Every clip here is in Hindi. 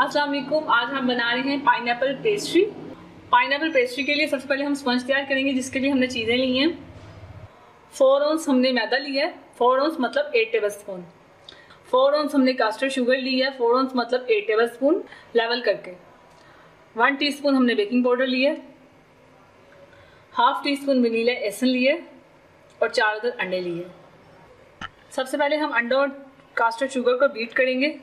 वालेकुम आज हम बना रहे हैं पाइन पेस्ट्री पाइन पेस्ट्री के लिए सबसे पहले हम स्पंज तैयार करेंगे, जिसके लिए हमने चीज़ें ली हैं। फोर ऑन्स हमने मैदा लिया है फोर ऑन्स मतलब eight tablespoon four ounce हमने कास्टर शुगर ली है फोर ऑन्स मतलब एट टेबल स्पून लेवल करके। वन टीस्पून हमने बेकिंग पाउडर लिया half teaspoon vanilla essence लिए और चार अंडे लिए सबसे पहले हम अंडा और कास्टर शुगर को बीट करेंगे।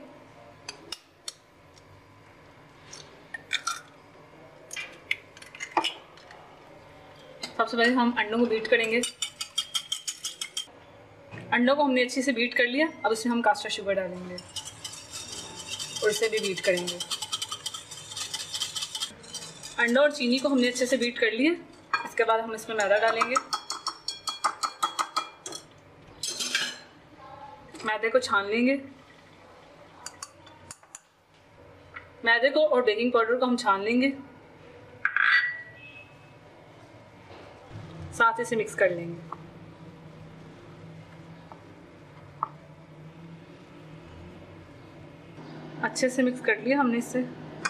सबसे पहले हम अंडों को बीट करेंगे। अंडों को हमने अच्छे से बीट कर लिया, अब इसमें हम कास्टर शुगर डालेंगे। और इसे भी बीट करेंगे। अंडा और चीनी को हमने अच्छे से बीट कर लिया, इसके बाद हम इसमें मैदा डालेंगे। मैदे को छान लेंगे। मैदे को और बेकिंग पाउडर को हम छान लेंगे। साथ इसे मिक्स कर लेंगे। अच्छे से मिक्स कर लिया हमने इससे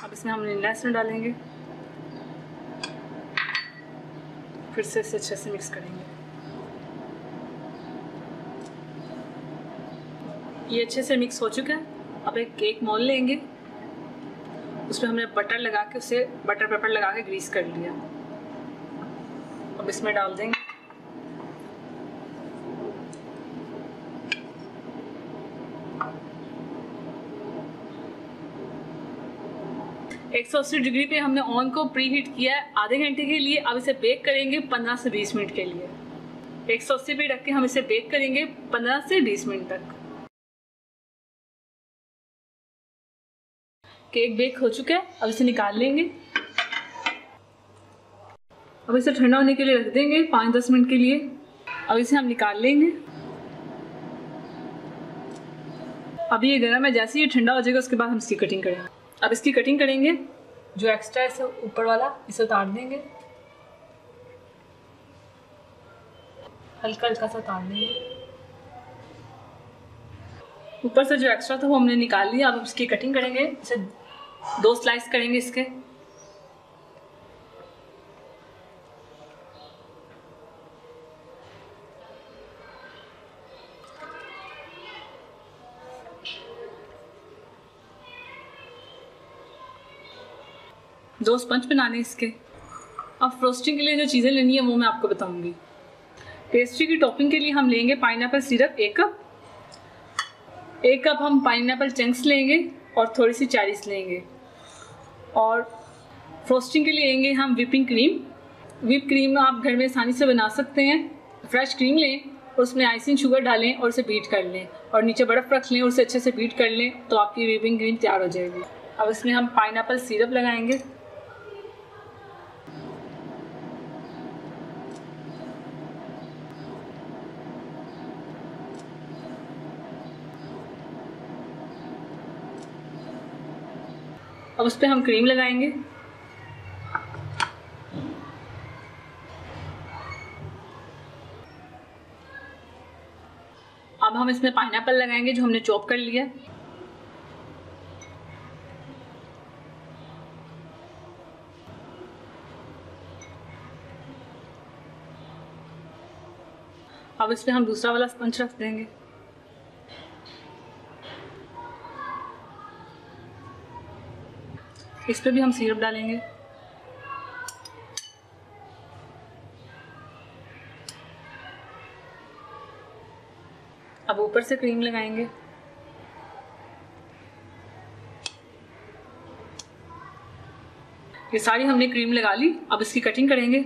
अब इसमें हम लहसुन डालेंगे। फिर से इसे अच्छे से मिक्स करेंगे। ये अच्छे से मिक्स हो चुका है। अब एक केक मोल लेंगे। उसमें हमने बटर लगा के उसे बटर पेपर लगा के ग्रीस कर लिया। अब इसमें डाल देंगे। एक सौ अस्सी डिग्री पे हमने ऑन को प्री हीट किया है। आधे घंटे के लिए अब इसे बेक करेंगे पंद्रह से बीस मिनट के लिए। एक सौ अस्सी पे रख के हम इसे बेक करेंगे पंद्रह से बीस मिनट तक। केक बेक हो चुका है। अब इसे निकाल लेंगे। अब इसे ठंडा होने के लिए रख देंगे, पाँच दस मिनट के लिए। अब इसे हम निकाल लेंगे। अभी ये गर्म है, जैसे ये ठंडा हो जाएगा, उसके बाद हम इसकी कटिंग करेंगे। अब इसकी कटिंग करेंगे, जो एक्स्ट्रा है ऊपर वाला, इसे उतार देंगे। हल्का हल्का सा उतार देंगे। ऊपर से जो एक्स्ट्रा था वो हमने निकाल लिया, अब इसकी कटिंग करेंगे। इसे दो स्लाइस करेंगे इसके। दो स्पंज बनाने इसके। अब फ्रोस्टिंग के लिए जो चीज़ें लेनी है, वो मैं आपको बताऊँगी। पेस्ट्री की टॉपिंग के लिए हम लेंगे पाइन सिरप एक कप एक कप हम पाइन चंक्स लेंगे और थोड़ी सी चैरिस लेंगे। और फ्रोस्टिंग के लिए लेंगे हम विपिंग क्रीम विप क्रीम आप घर में आसानी से बना सकते हैं। फ्रेश क्रीम लें और उसमें आइसिंग शुगर डालें और उसे बीट कर लें। और नीचे बर्फ़ रख लें और उसे अच्छे से बीट कर लें तो आपकी विपिंग क्रीम तैयार हो जाएगी। अब इसमें हम पाइन सिरप लगाएँगे। अब उस पर हम क्रीम लगाएँगे। अब हम इसमें पाइनएप्पल लगाएँगे, जो हमने चॉप कर लिया। अब इस पर हम दूसरा वाला स्पंज रख देंगे। इस पर भी हम सिरप डालेंगे। अब ऊपर से क्रीम लगाएँगे। ये सारी हमने क्रीम लगा ली, अब इसकी कटिंग करेंगे।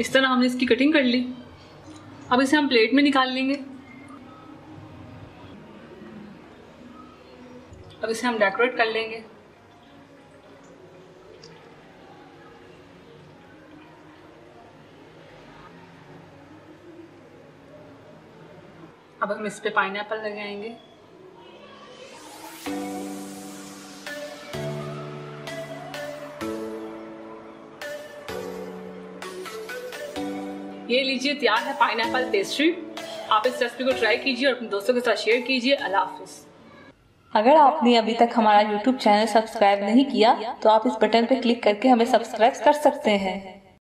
इस तरह हमने इसकी कटिंग कर ली। अब इसे हम प्लेट में निकाल लेंगे। अब इसे हम डेकोरेट कर लेंगे। अब हम इस पे पाइनएप्पल लगाएँगे। ये लीजिए तैयार है पाइन पेस्ट्री आप इस रेसिपी को ट्राई कीजिए और अपने दोस्तों के साथ शेयर कीजिए। अल्लाह हाफिज़। अगर आपने अभी तक हमारा YouTube चैनल सब्सक्राइब नहीं किया तो आप इस बटन पर क्लिक करके हमें सब्सक्राइब कर सकते हैं।